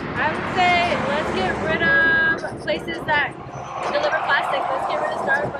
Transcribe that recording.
I would say let's get rid of places that deliver plastic. Let's get rid of Starbucks.